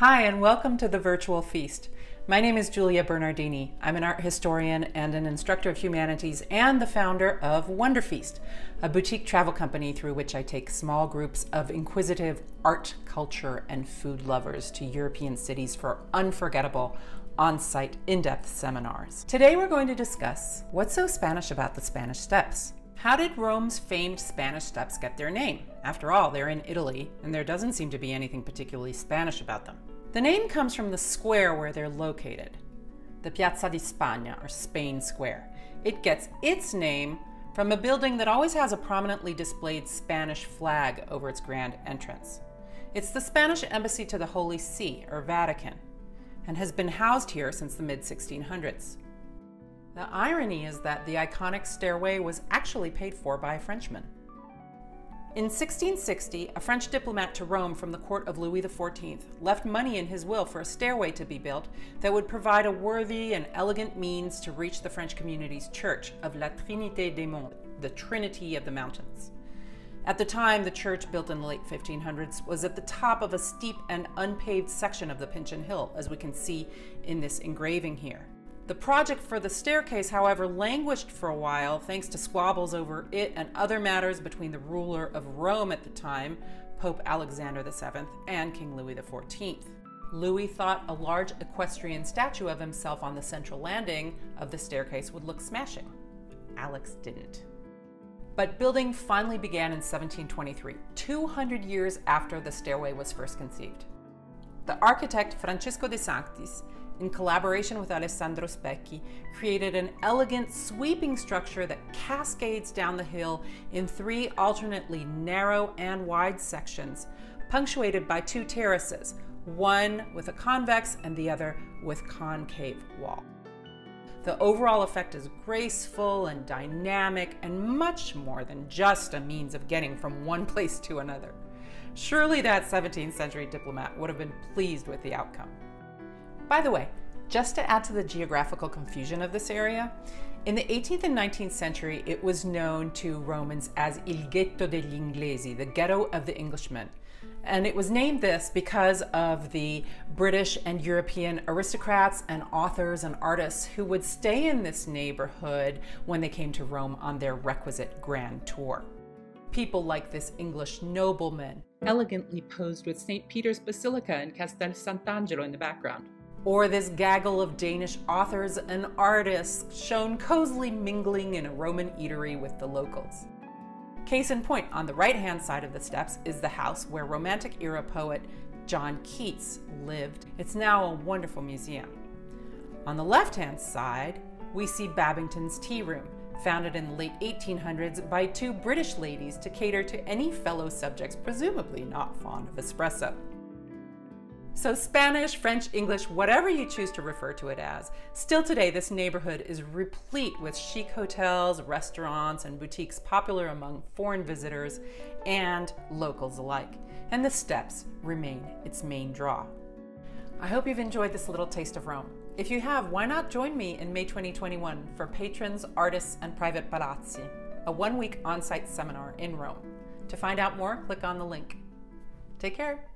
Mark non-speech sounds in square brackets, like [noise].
Hi, and welcome to the Virtual Feast. My name is Giulia Bernardini. I'm an art historian and an instructor of humanities and the founder of Wonderfeast, a boutique travel company through which I take small groups of inquisitive art, culture, and food lovers to European cities for unforgettable on site, in depth seminars. Today we're going to discuss what's so Spanish about the Spanish Steps. How did Rome's famed Spanish Steps get their name? After all, they're in Italy, and there doesn't seem to be anything particularly Spanish about them. The name comes from the square where they're located, the Piazza di Spagna, or Spain Square. It gets its name from a building that always has a prominently displayed Spanish flag over its grand entrance. It's the Spanish embassy to the Holy See, or Vatican, and has been housed here since the mid 1600s. The irony is that the iconic stairway was actually paid for by a Frenchman. In 1660, a French diplomat to Rome from the court of Louis XIV left money in his will for a stairway to be built that would provide a worthy and elegant means to reach the French community's church of La Trinité des Monts, the Trinity of the Mountains. At the time, the church, built in the late 1500s, was at the top of a steep and unpaved section of the Pincian Hill, as we can see in this engraving here. The project for the staircase, however, languished for a while thanks to squabbles over it and other matters between the ruler of Rome at the time, Pope Alexander VII, and King Louis XIV. Louis thought a large equestrian statue of himself on the central landing of the staircase would look smashing. Alex didn't. But building finally began in 1723, 200 years after the stairway was first conceived. The architect Francesco de Sanctis in collaboration with Alessandro Specchi, created an elegant sweeping structure that cascades down the hill in three alternately narrow and wide sections, punctuated by two terraces, one with a convex and the other with concave wall. The overall effect is graceful and dynamic and much more than just a means of getting from one [laughs] place to another. Surely that 17th century diplomat would have been pleased with the outcome. By the way, just to add to the geographical confusion of this area, in the 18th and 19th century, it was known to Romans as Il Ghetto degli Inglesi, the ghetto of the Englishmen. And it was named this because of the British and European aristocrats and authors and artists who would stay in this neighborhood when they came to Rome on their requisite grand tour. People like this English nobleman, elegantly posed with St. Peter's Basilica and Castel Sant'Angelo in the background or this gaggle of Danish authors and artists shown cozily mingling in a Roman eatery with the locals. Case in point, on the right hand side of the steps is the house where Romantic era poet John Keats lived. It's now a wonderful museum. On the left hand side, we see Babington's Tea Room, founded in the late 1800s by two British ladies to cater to any fellow subjects presumably not fond of espresso. So, Spanish, French, English, whatever you choose to refer to it as, still today this neighborhood is replete with chic hotels, restaurants, and boutiques popular among foreign visitors and locals alike. And the steps remain its main draw. I hope you've enjoyed this little taste of Rome. If you have, why not join me in May 2021 for patrons, artists, and private palazzi, a one week on site seminar in Rome. To find out more, click on the link. Take care.